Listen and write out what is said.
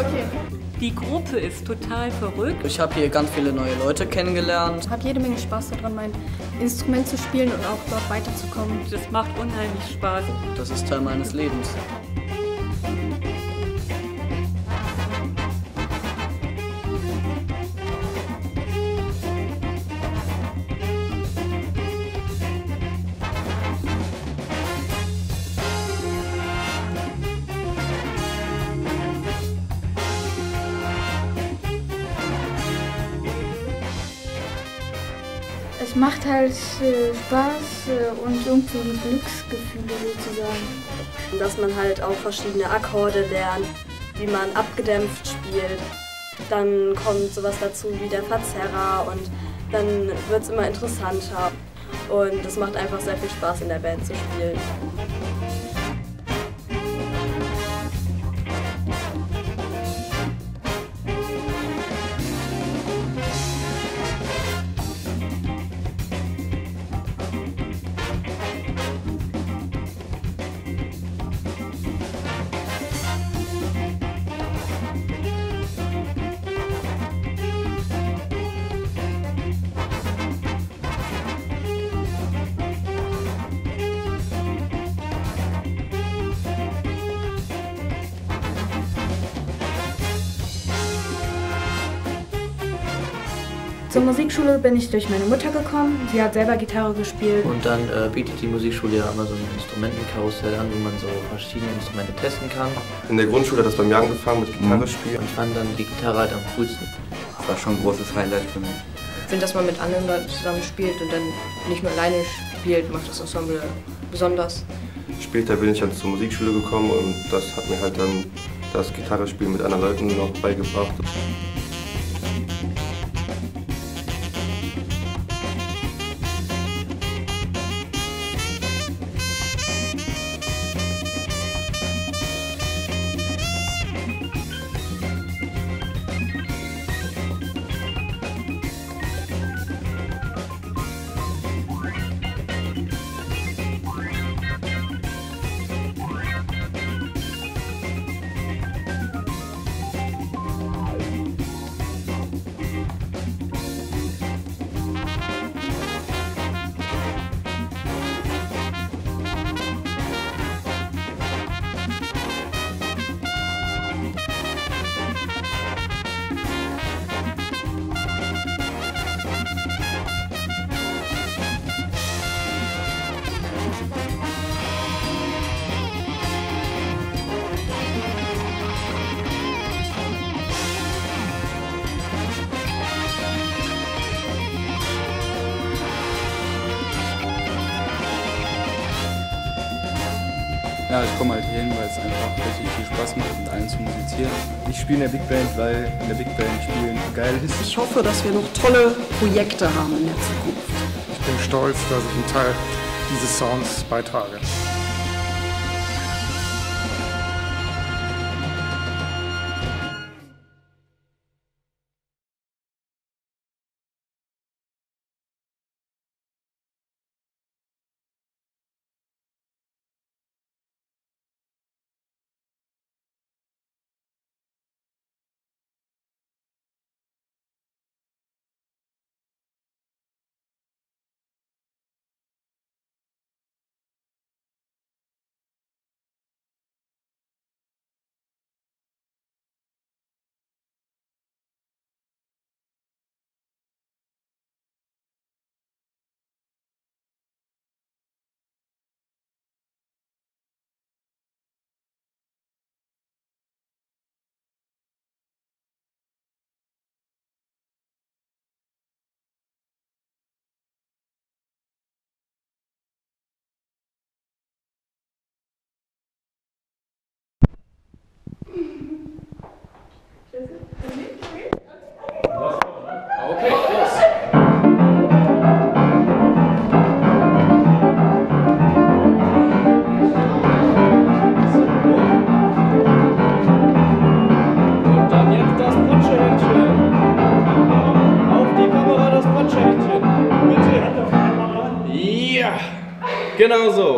okay. Die Gruppe ist total verrückt. Ich habe hier ganz viele neue Leute kennengelernt. Ich habe jede Menge Spaß daran, mein Instrument zu spielen und auch dort weiterzukommen. Das macht unheimlich Spaß. Das ist Teil meines Lebens. Es macht halt äh, Spaß äh, und irgendwie Glücksgefühle sozusagen. Dass man halt auch verschiedene Akkorde lernt, wie man abgedämpft spielt. Dann kommt sowas dazu wie der Verzerrer und dann wird es immer interessanter. Und es macht einfach sehr viel Spaß in der Band zu spielen. Zur Musikschule bin ich durch meine Mutter gekommen. Sie hat selber Gitarre gespielt. Und dann äh, bietet die Musikschule ja immer so ein Instrumentenkarussell an, wo man so verschiedene Instrumente testen kann. In der Grundschule hat das bei mir angefangen mit Gitarre spielen. Und ich fand dann die Gitarre halt am coolsten. Das war schon ein großes Highlight für mich. Ich finde, dass man mit anderen Leuten zusammen spielt und dann nicht nur alleine spielt, macht das Ensemble besonders. Später bin ich dann zur Musikschule gekommen und das hat mir halt dann das Gitarrespielen mit anderen Leuten noch beigebracht. Ja, ich komme halt hier hin, weil es einfach richtig viel Spaß macht, mit allen zu musizieren. Ich spiele in der Big Band, weil in der Big Band spielen geil ist. Ich hoffe, dass wir noch tolle Projekte haben in der Zukunft. Ich bin stolz, dass ich einen Teil dieses Sounds beitrage. Genau so.